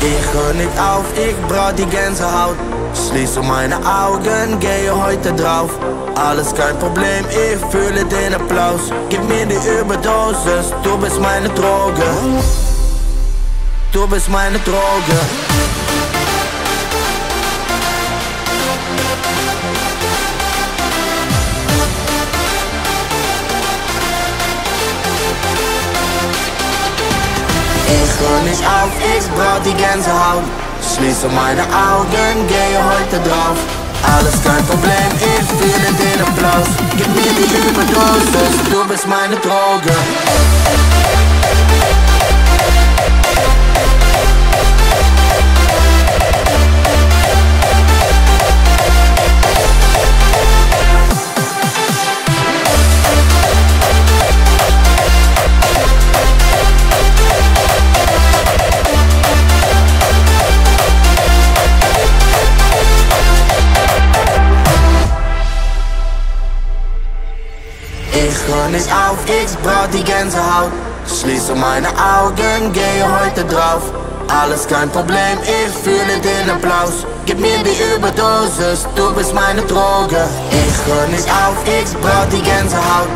Ich hör nicht auf, ich brauch die Gänsehaut. Schließe meine Augen, gehe heute drauf. Alles kein Problem, ich fühle den Applaus. Gib mir die Überdosis, du bist meine Droge. Du bist meine Droge. Hör nicht auf, ich brauch die Gänsehaut. Schließe meine Augen, gehe heute drauf. Alles kein Problem, ich fühle den Applaus. Gib mir die Überdosis, du bist meine Droge. Hör nicht auf, ich brauch die Gänsehaut. Schließe meine Augen, gehe heute drauf. Alles kein Problem, ich fühle den Applaus. Gib mir die Überdosis, du bist meine Droge. Ich hör nicht auf, ich brauch die Gänsehaut.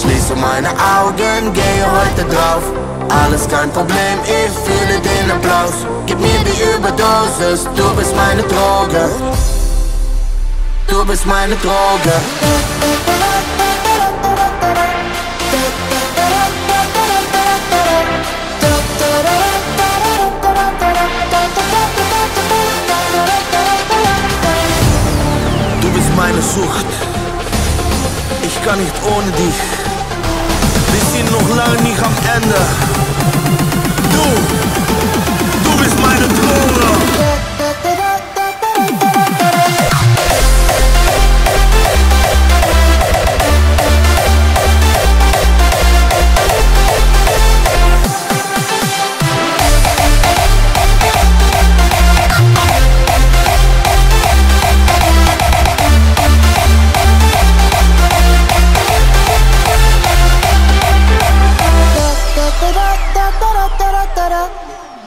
Schließe meine Augen, gehe heute drauf. Alles kein Problem, ich fühle den Applaus. Gib mir die Überdosis, du bist meine Droge. Du bist meine Droge. Sucht. Ich kann nicht ohne dich. Wir sind noch lange nicht am Ende.